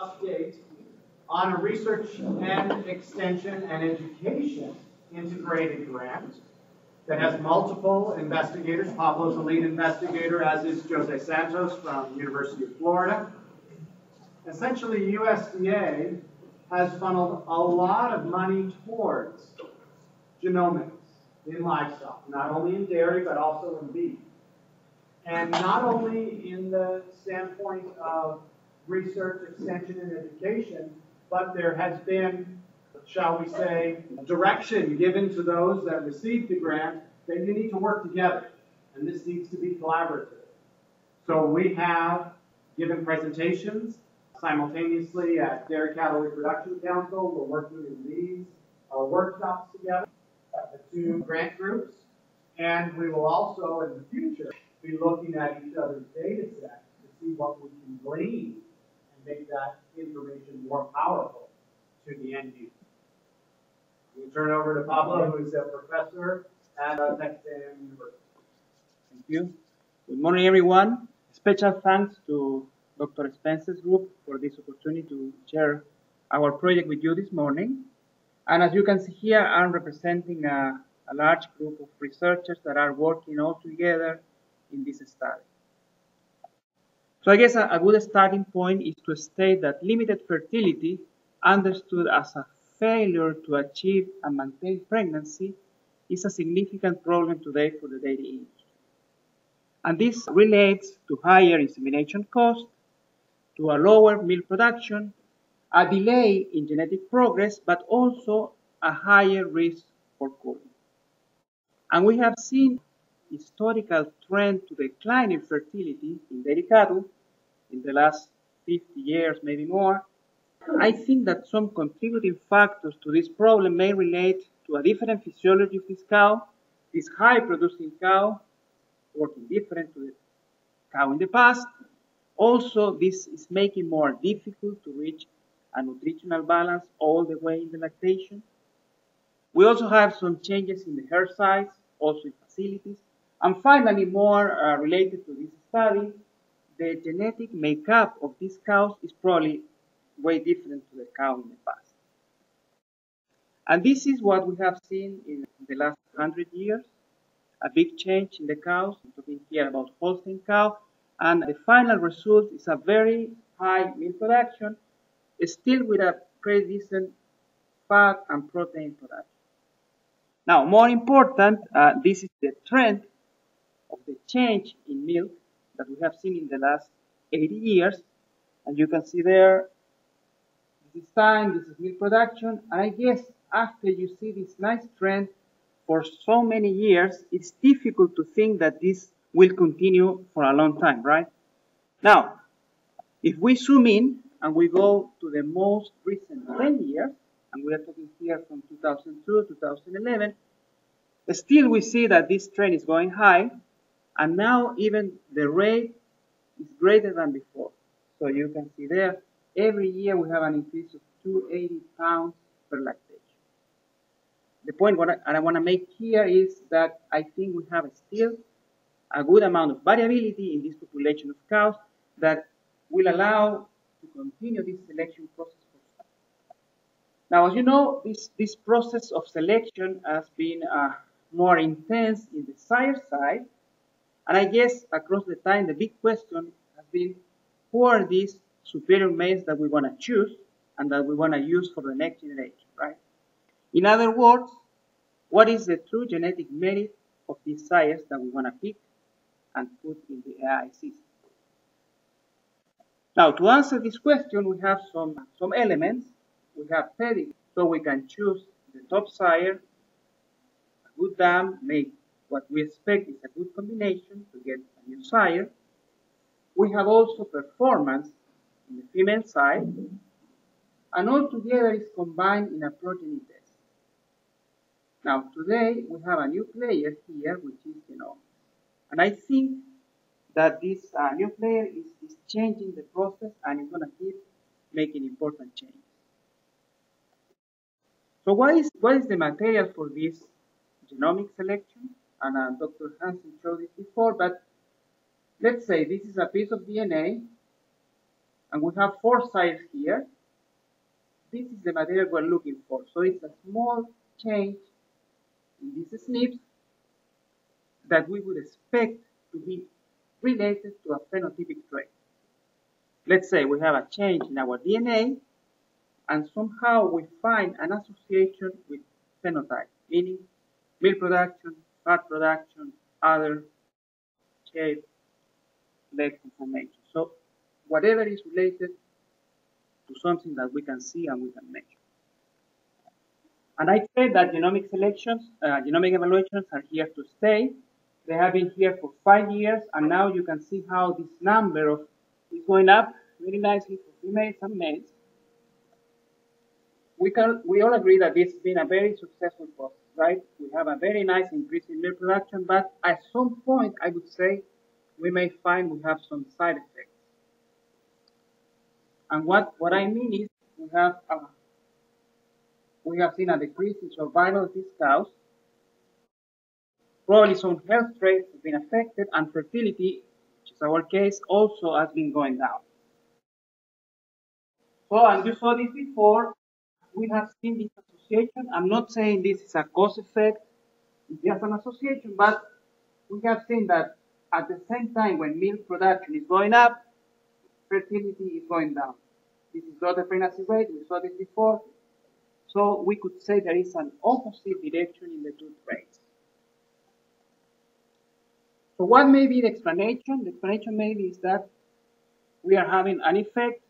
update on a research and extension and education integrated grant that has multiple investigators. Pablo's the lead investigator, as is Jose Santos from University of Florida. Essentially, USDA has funneled a lot of money towards genomics in livestock, not only in dairy, but also in beef. And not only in the standpoint of research, extension, and education, but there has been, shall we say, direction given to those that received the grant that you need to work together, and this needs to be collaborative. So we have given presentations simultaneously at Dairy Cattle Reproduction Council. We're working in these uh, workshops together, at the two grant groups, and we will also in the future be looking at each other's data sets to see what we can glean make that information more powerful to the end user. We turn over to Pablo, who is a professor at uh, Texas A&M University. Thank you. Good morning, everyone. Special thanks to Dr. Spence's group for this opportunity to share our project with you this morning. And as you can see here, I'm representing a, a large group of researchers that are working all together in this study. So I guess a, a good starting point is to state that limited fertility, understood as a failure to achieve and maintain pregnancy, is a significant problem today for the dairy industry. And this relates to higher insemination costs, to a lower milk production, a delay in genetic progress, but also a higher risk for culling. And we have seen historical trend to decline in fertility in dairy cattle in the last 50 years, maybe more. I think that some contributing factors to this problem may relate to a different physiology of this cow, this high producing cow, working different to the cow in the past. Also, this is making more difficult to reach a nutritional balance all the way in the lactation. We also have some changes in the herd size, also in facilities. And finally, more uh, related to this study, the genetic makeup of these cows is probably way different to the cow in the past. And this is what we have seen in the last hundred years, a big change in the cows. I'm talking here about Holstein cow, and the final result is a very high milk production, still with a pretty decent fat and protein production. Now, more important, uh, this is the trend of the change in milk that we have seen in the last 80 years. And you can see there, this is time, this is milk production, and I guess after you see this nice trend for so many years, it's difficult to think that this will continue for a long time, right? Now, if we zoom in and we go to the most recent 10 years, and we are talking here from 2002 2011, still we see that this trend is going high, and now even the rate is greater than before. So you can see there, every year we have an increase of 280 pounds per lactation the point what I, I want to make here is that I think we have still a good amount of variability in this population of cows that will allow to continue this selection process. Now, as you know, this, this process of selection has been uh, more intense in the sire side, and I guess across the time the big question has been who are these superior males that we want to choose and that we want to use for the next generation, right? In other words, what is the true genetic merit of these sires that we want to pick and put in the AI system? Now, to answer this question, we have some, some elements. We have pedigree, so we can choose the top sire, a good dam, make what we expect is a good combination to get a new sire. We have also performance in the female side, and all together is combined in a progeny test. Now, today we have a new player here, which is know, And I think that this uh, new player is, is changing the process and is going to keep making important changes. So what is, what is the material for this genomic selection? And uh, Dr. Hansen showed it before, but let's say this is a piece of DNA and we have four sides here. This is the material we're looking for. So it's a small change in these SNPs that we would expect to be related to a phenotypic trait. Let's say we have a change in our DNA and somehow we find an association with phenotype, meaning milk production, fat production, other shape, leg conformation. So whatever is related to something that we can see and we can measure. And I say that genomic selections, uh, genomic evaluations are here to stay. They have been here for five years, and now you can see how this number of is going up very nicely for females and males. We can we all agree that this has been a very successful process, right? Have a very nice increase in milk production, but at some point, I would say, we may find we have some side effects. And what, what I mean is we have a, we have seen a decrease in survival of these cows. Probably some health traits have been affected and fertility, which is our case, also has been going down. So, and you saw this before, we have seen this association. I'm not saying this is a cause effect, just an association, but we have seen that at the same time when milk production is going up, fertility is going down. This is not the pregnancy rate, we saw this before. So we could say there is an opposite direction in the two traits. So what may be the explanation? The explanation maybe is that we are having an effect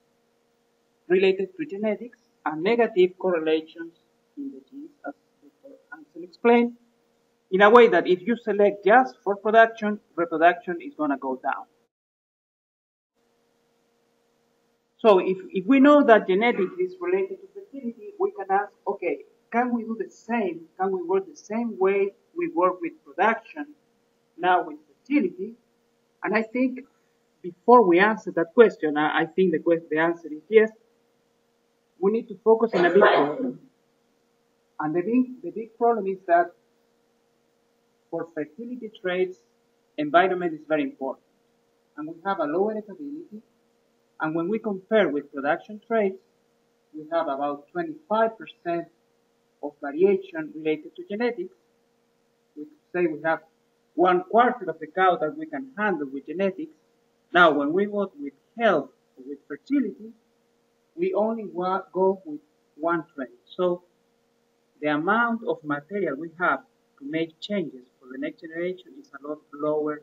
related to genetics and negative correlations in the genes, as Dr. Hansen explained, in a way that if you select just for production, reproduction is going to go down. So if, if we know that genetics is related to fertility, we can ask, okay, can we do the same? Can we work the same way we work with production now with fertility? And I think before we answer that question, I, I think the, the answer is yes. We need to focus on a big problem. And the big, the big problem is that for fertility traits, environment is very important. And we have a low heritability and when we compare with production traits, we have about 25% of variation related to genetics. We could say we have one quarter of the cow that we can handle with genetics. Now, when we work with health with fertility, we only go with one trait. So the amount of material we have to make changes for the next generation is a lot lower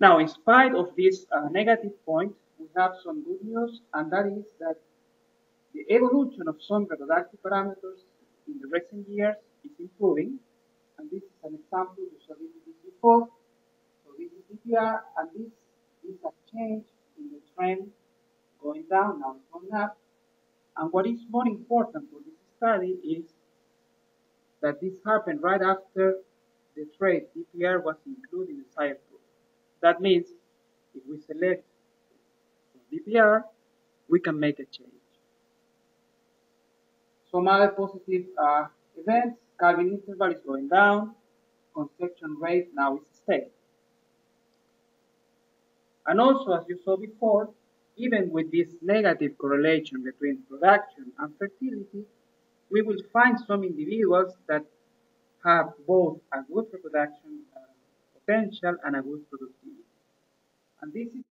Now, in spite of this uh, negative point, we have some good news, and that is that the evolution of some reproductive parameters in the recent years is improving. And this is an example, you saw this before. So this is DPR, and this is a change in the trend going down, now it's going up. And what is more important for this study is that this happened right after the trade DPR was included in the science that means if we select DPR, we can make a change. Some other positive uh, events, calving interval is going down, conception rate now is stable. And also, as you saw before, even with this negative correlation between production and fertility, we will find some individuals that have both a good reproduction uh, potential and a good productivity. And this is,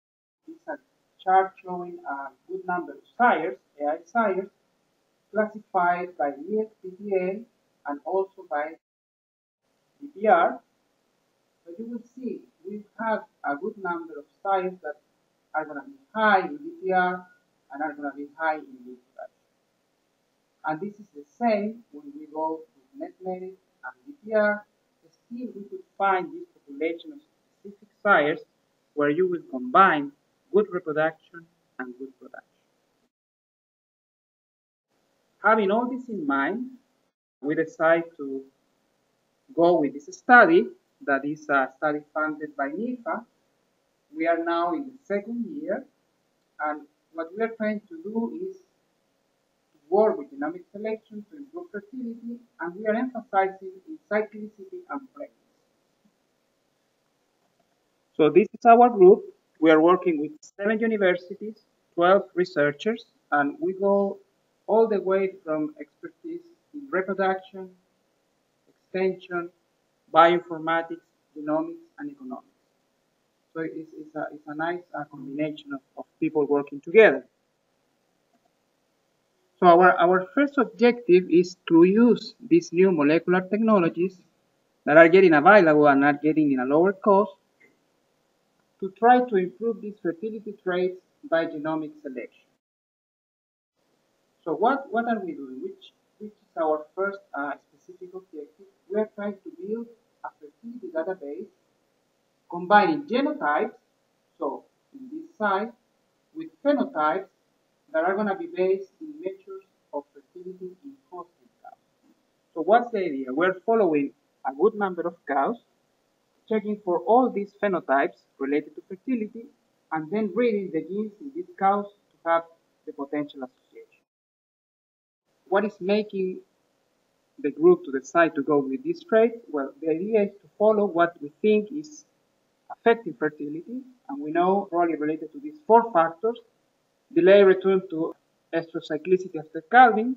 is a chart showing a good number of sires, AI sires, classified by ESPPA and also by DPR. So you will see we have a good number of sires that are going to be high in DPR and are going to be high in DPR. And this is the same when we go to Net Merit and DPR. Still, we could find this population of specific sires where you will combine good reproduction and good production. Having all this in mind, we decide to go with this study that is a study funded by NIFA. We are now in the second year, and what we are trying to do is work with genomic selection to improve fertility, and we are emphasizing in cyclicity and pregnancy. So this is our group. We are working with seven universities, 12 researchers, and we go all the way from expertise in reproduction, extension, bioinformatics, genomics, and economics. So it's, it's, a, it's a nice combination of, of people working together. So our, our first objective is to use these new molecular technologies that are getting available and are getting in a lower cost to try to improve these fertility traits by genomic selection. So what, what are we doing? Which, which is our first uh, specific objective? We are trying to build a fertility database combining genotypes, so in this side, with phenotypes that are going to be based in measures of fertility in Holstein cows. So what's the idea? We're following a good number of cows, checking for all these phenotypes related to fertility, and then reading the genes in these cows to have the potential association. What is making the group to decide to go with this trait? Well, the idea is to follow what we think is affecting fertility, and we know probably related to these four factors, delay return to estrus cyclicity after calving,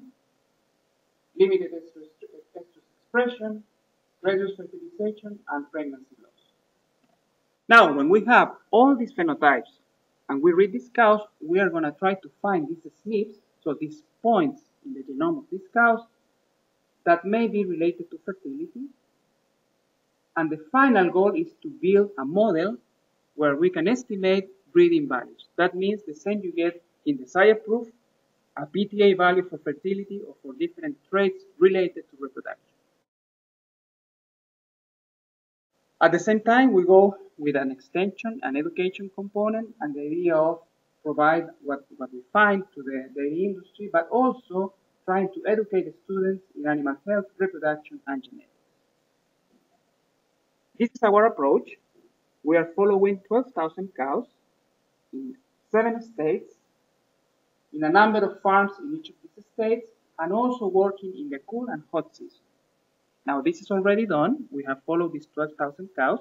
limited estrus, estrus expression, reduced fertilization, and pregnancy loss. Now, when we have all these phenotypes and we read these cows, we are going to try to find these SNPs, so these points in the genome of these cows, that may be related to fertility. And the final goal is to build a model where we can estimate breeding values. That means the same you get in the SciAP proof, a PTA value for fertility or for different traits related to reproduction. At the same time, we go with an extension, an education component, and the idea of provide what, what we find to the dairy industry, but also trying to educate the students in animal health, reproduction, and genetics. This is our approach. We are following 12,000 cows in seven states, in a number of farms in each of these states, and also working in the cool and hot season. Now this is already done. We have followed these 12,000 cows.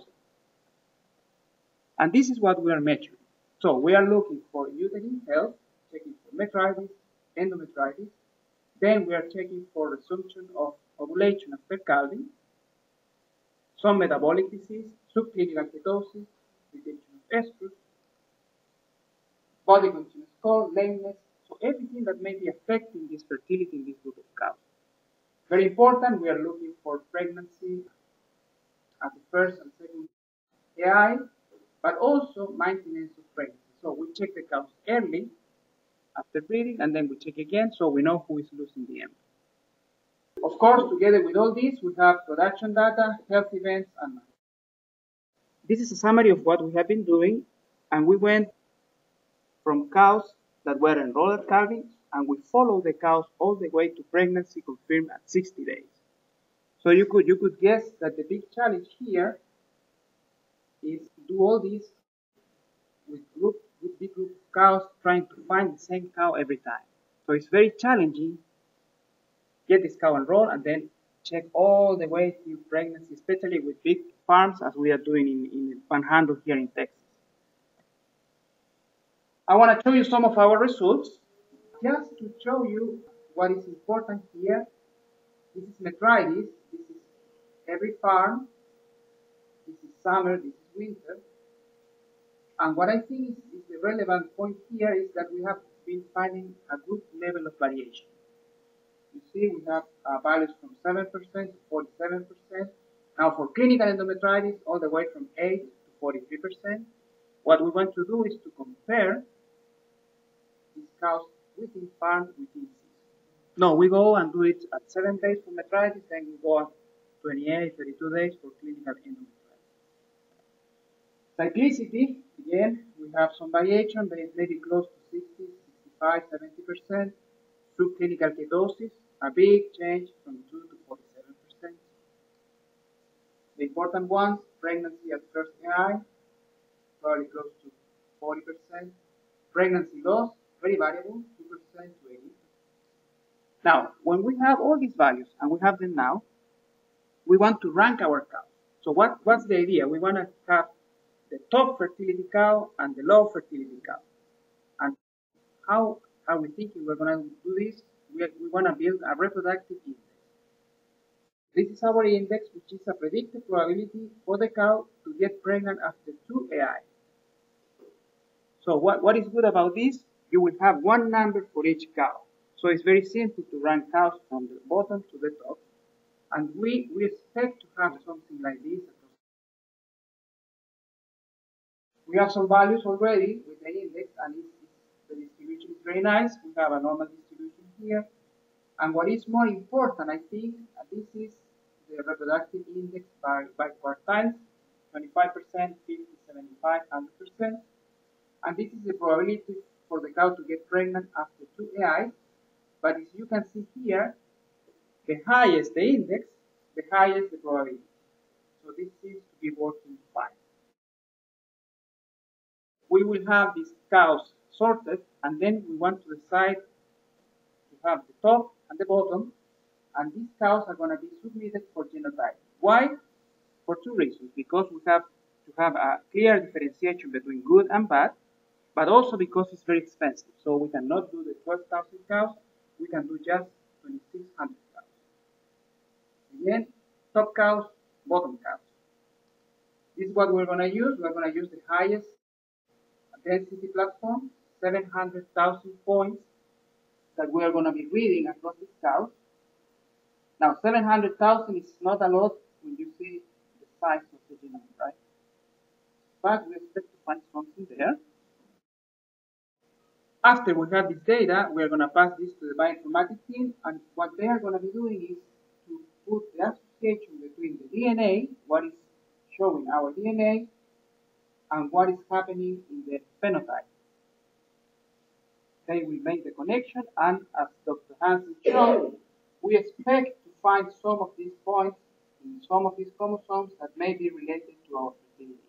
And this is what we are measuring. So we are looking for uterine health, checking for metritis, endometritis. Then we are checking for resumption of ovulation after calving, some metabolic disease, subclinical ketosis, retention of estrus, body condition score, lameness, so everything that may be affecting this fertility in this group of cows. Very important, we are looking for pregnancy at the first and second AI, but also maintenance of pregnancy. So we check the cows early after breeding, and then we check again so we know who is losing the embryo. Of course, together with all this, we have production data, health events, and this is a summary of what we have been doing, and we went from cows that were enrolled calving, and we follow the cows all the way to pregnancy confirmed at 60 days. So you could you could guess that the big challenge here is do all this with group with big group of cows trying to find the same cow every time. So it's very challenging. Get this cow enrolled and then check all the way through pregnancy, especially with big farms as we are doing in, in Panhandle here in Texas. I want to show you some of our results just to show you what is important here. This is metritis. This is every farm. This is summer. This is winter. And what I think is, is the relevant point here is that we have been finding a good level of variation. You see, we have uh, values from 7% to 47%. Now for clinical endometritis, all the way from 8 to 43%. What we want to do is to compare cows within farm. No, we go and do it at 7 days for metritis, then we go at 28, 32 days for clinical endometritis. Cyclicity, again, we have some variation, but it may be close to 60, 65, 70%. Subclinical ketosis, a big change from 2 to 47%. The important ones, pregnancy at first AI, probably close to 40%. Pregnancy loss, very variable, 2% to 80 Now, when we have all these values, and we have them now, we want to rank our cows. So what, what's the idea? We want to have the top fertility cow and the low fertility cow. And how are we thinking we're going to do this? We, we want to build a reproductive index. This is our index, which is a predicted probability for the cow to get pregnant after 2 AI. So what, what is good about this? You will have one number for each cow. So it's very simple to rank cows from the bottom to the top. And we, we expect to have something like this. We have some values already with the index, and it's, the distribution is very nice. We have a normal distribution here. And what is more important, I think, this is the reproductive index by, by quartiles, 25%, 50, 75, 100%. And this is the probability for the cow to get pregnant after two AIs. But as you can see here, the highest the index, the highest the probability. So this seems to be working fine. We will have these cows sorted, and then we want to decide to have the top and the bottom, and these cows are going to be submitted for genotype. Why? For two reasons. Because we have to have a clear differentiation between good and bad, but also because it's very expensive. So we cannot do the 12,000 cows, we can do just 2,600 cows. Again, top cows, bottom cows. This is what we're going to use. We're going to use the highest density platform, 700,000 points that we are going to be reading across these cows. Now, 700,000 is not a lot when you see the size of the genome, right? But we expect to find something there. After we have this data, we are going to pass this to the bioinformatics team, and what they are going to be doing is to put the association between the DNA, what is showing our DNA, and what is happening in the phenotype. They will make the connection, and as Dr. Hansen showed, we expect to find some of these points in some of these chromosomes that may be related to our fertility.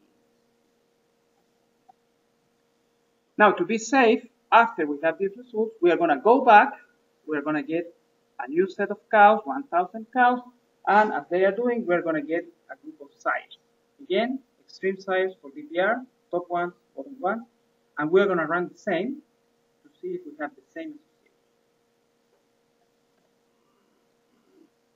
Now, to be safe, after we have these results, we are going to go back, we are going to get a new set of cows, 1,000 cows, and as they are doing, we're going to get a group of sires. Again, extreme sires for DPR, top one, bottom one, and we're going to run the same to see if we have the same.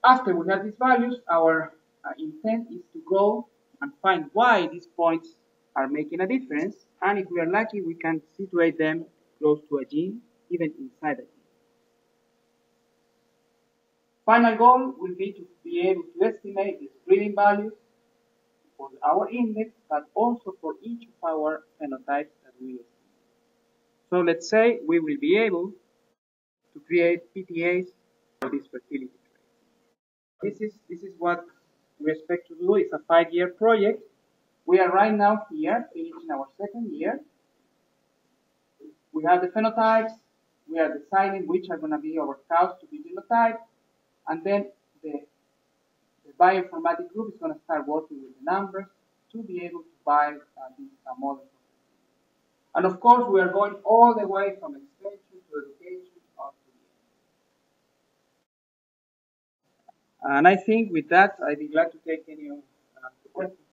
After we have these values, our uh, intent is to go and find why these points are making a difference, and if we are lucky, we can situate them close to a gene, even inside a gene. Final goal will be to be able to estimate the breeding values for our index, but also for each of our phenotypes that we estimate. So let's say we will be able to create PTAs for this fertility trait. This is, this is what we expect to do. It's a five-year project. We are right now here, finishing our second year. We have the phenotypes. We are deciding which are going to be our cows to be genotyped. And then the, the bioinformatics group is going to start working with the numbers to be able to buy uh, these uh, models. And of course, we are going all the way from extension to education. And I think with that, I'd be glad to take any uh, questions.